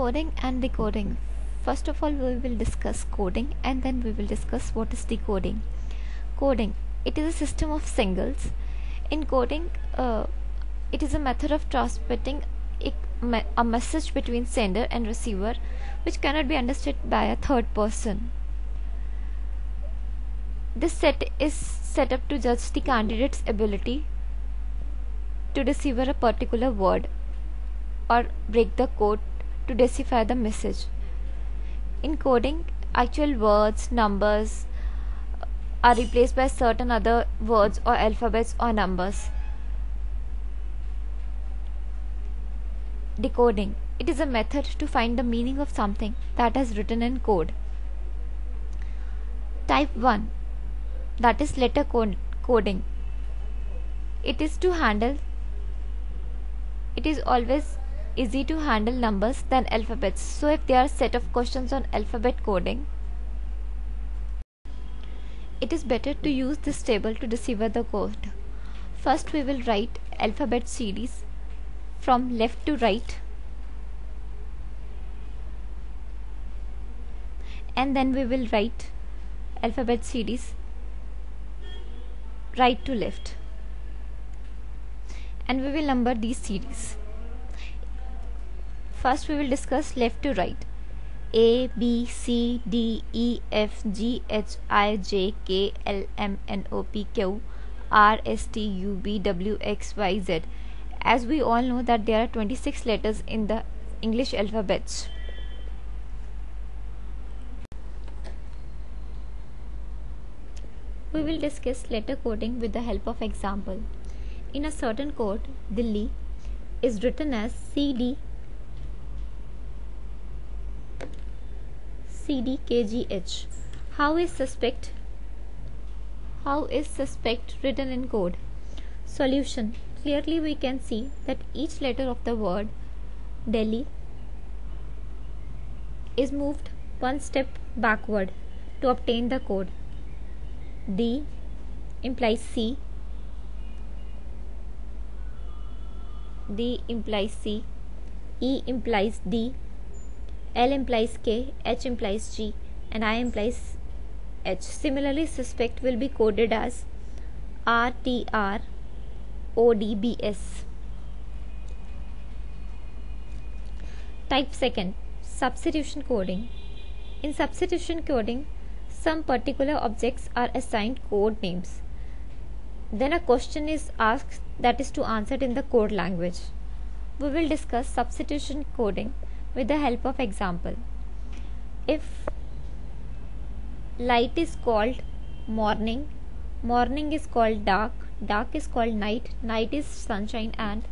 coding and decoding. First of all we will discuss coding and then we will discuss what is decoding. Coding. It is a system of symbols in coding uh, it is a method of transmitting a message between sender and receiver which cannot be understood by a third person. This set is set up to judge the candidate's ability to decipher a particular word or break the code to decipher the message. In coding, actual words, numbers uh, are replaced by certain other words or alphabets or numbers. Decoding. It is a method to find the meaning of something that is written in code. Type 1 that is letter code coding. It is to handle it is always easy to handle numbers than alphabets. So if there are set of questions on alphabet coding, it is better to use this table to decipher the code. First we will write alphabet series from left to right and then we will write alphabet series right to left and we will number these series first we will discuss left to right. A b c d e f g h i j k l m n o p q r s t u v w x y z. As we all know that there are 26 letters in the english alphabets. We will discuss letter coding with the help of example. In a certain code, Delhi is written as CD CDKGH. How is suspect? How is suspect written in code? Solution. Clearly we can see that each letter of the word Delhi is moved one step backward to obtain the code. D implies C. D implies C. E implies D. L implies K. H implies G. And I implies H. Similarly, suspect will be coded as R T R O D B S. Type second substitution coding. In substitution coding, some particular objects are assigned code names. Then a question is asked that is to answer in the code language. We will discuss substitution coding with the help of example. If light is called morning, morning is called dark, dark is called night, night is sunshine and